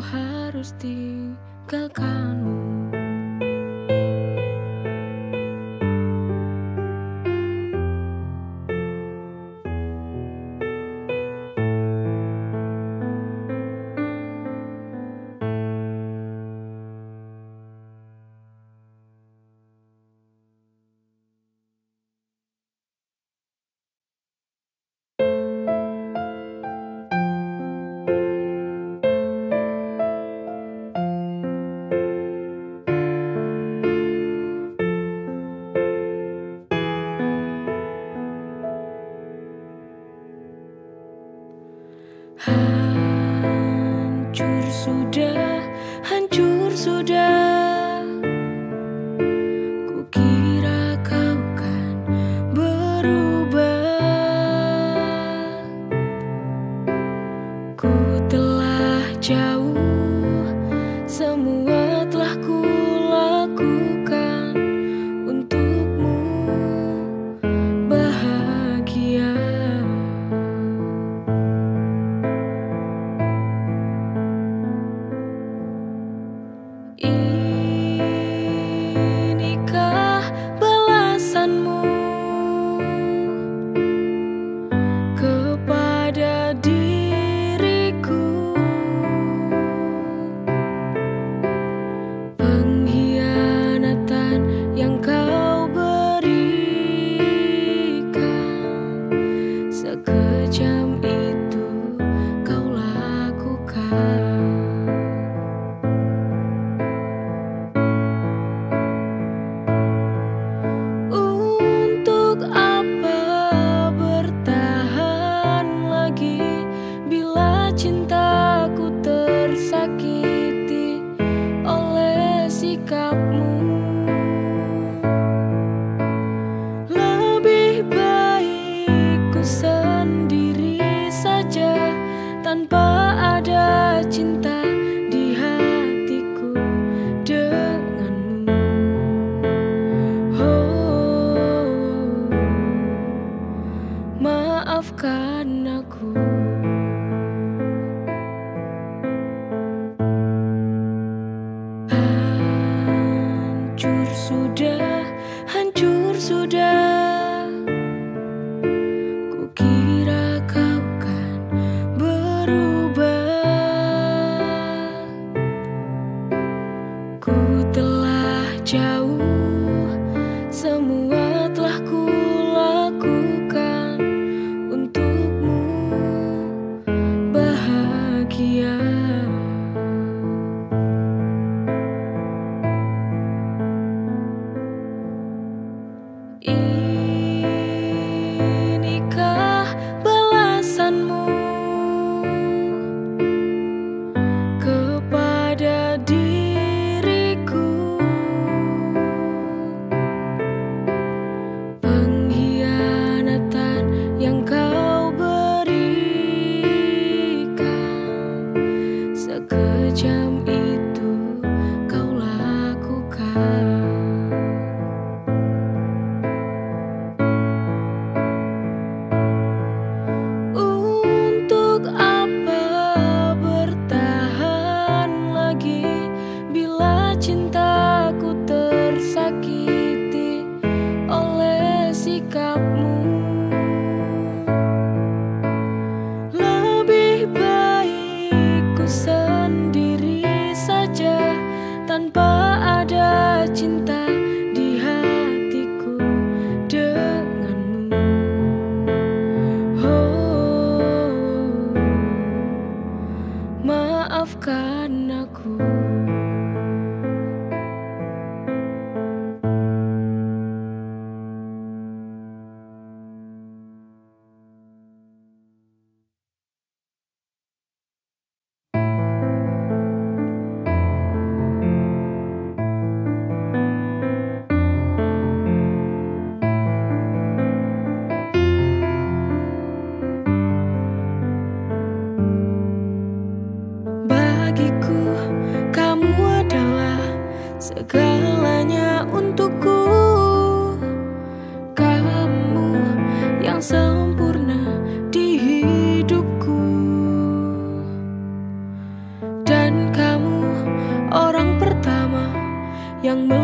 harus tinggalkanmu 那个家 yang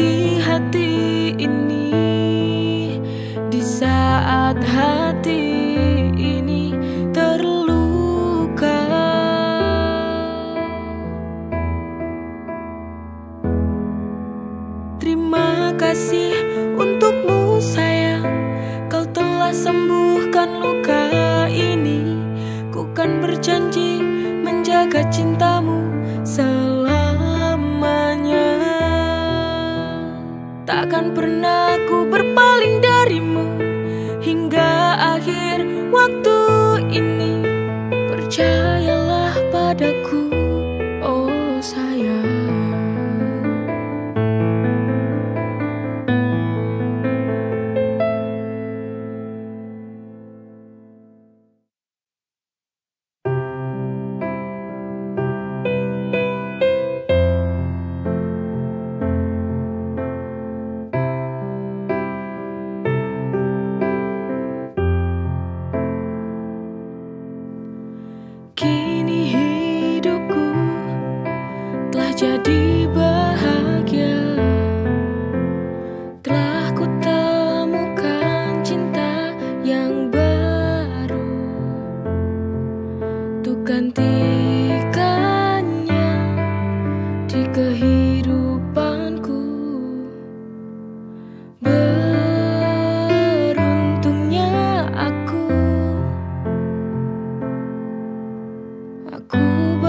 hati akan pernah Aku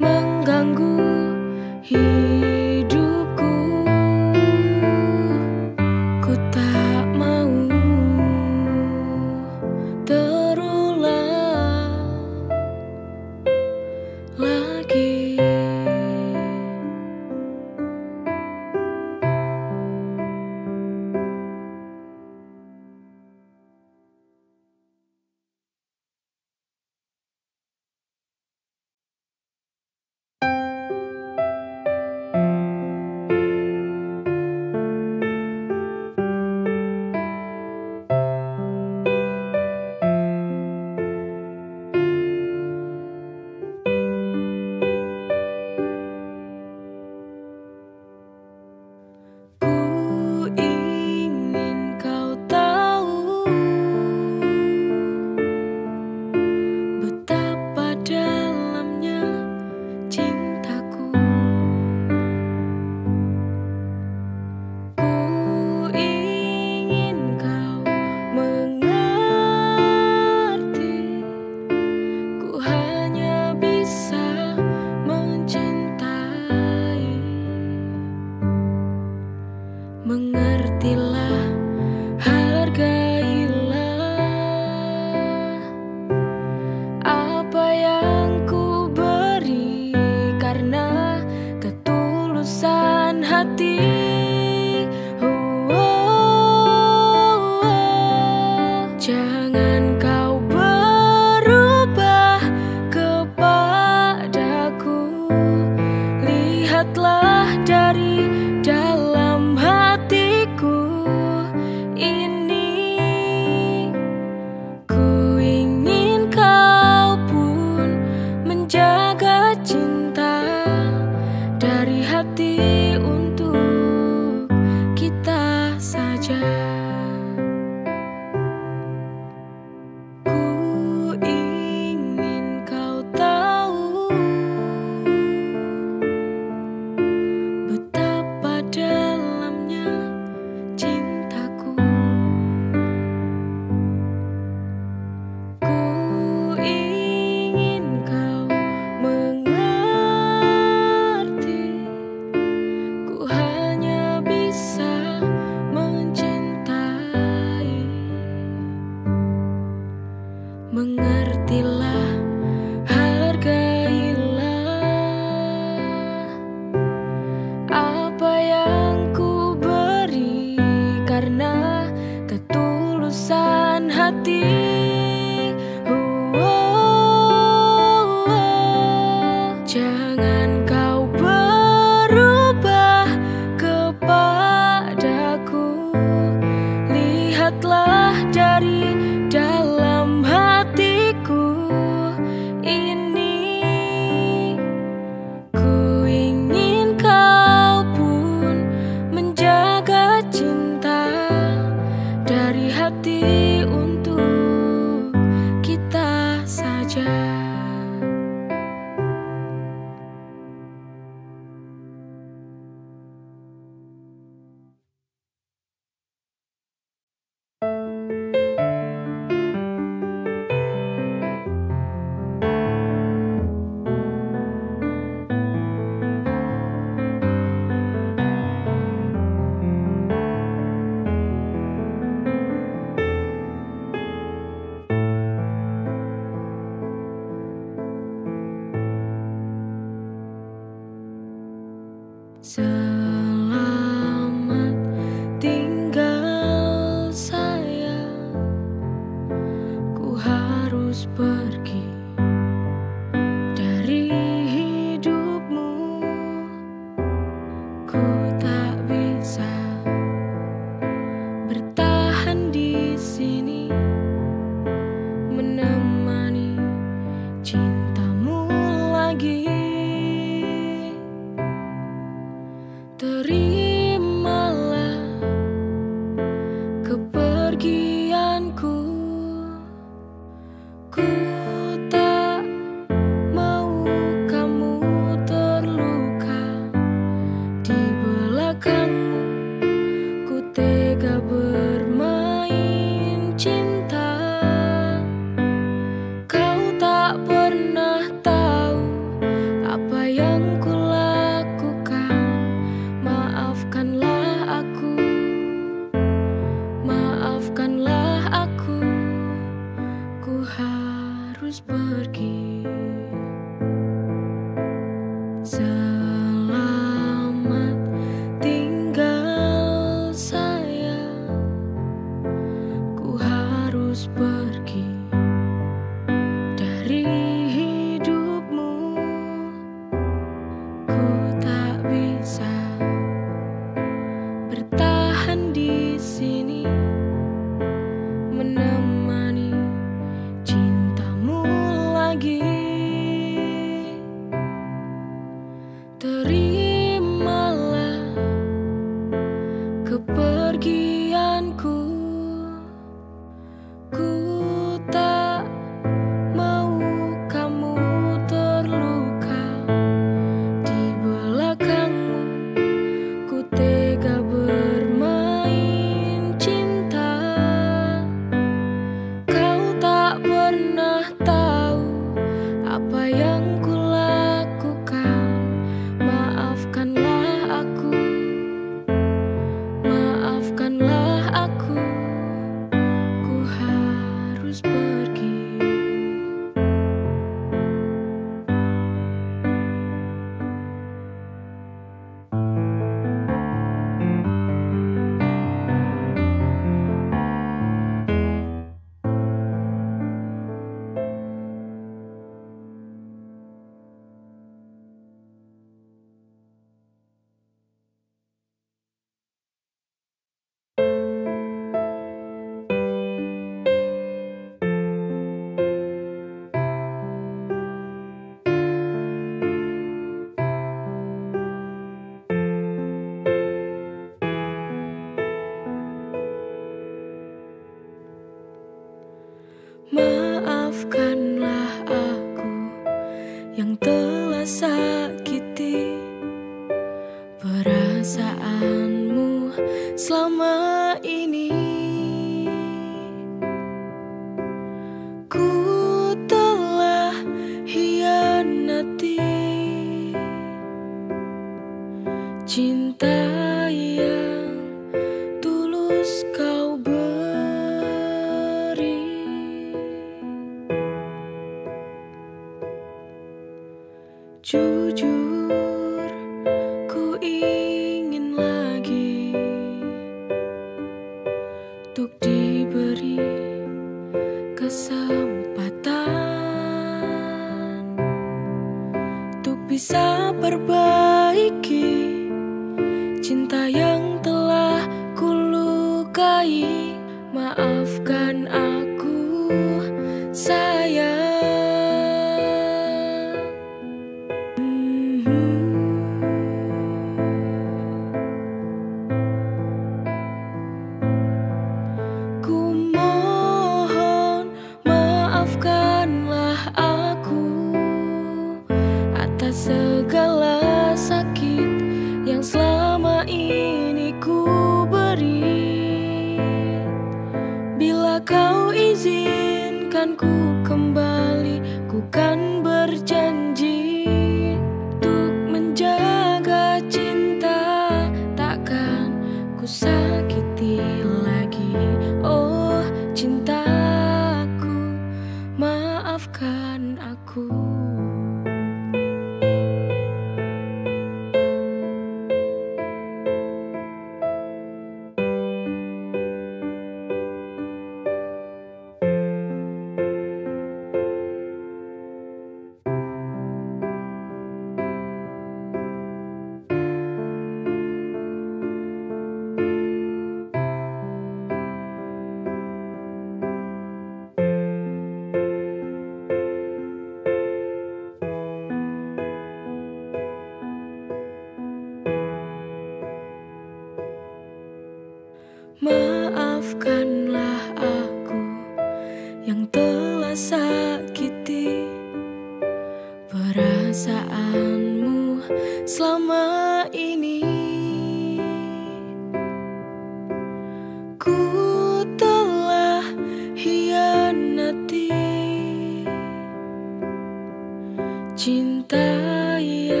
大雁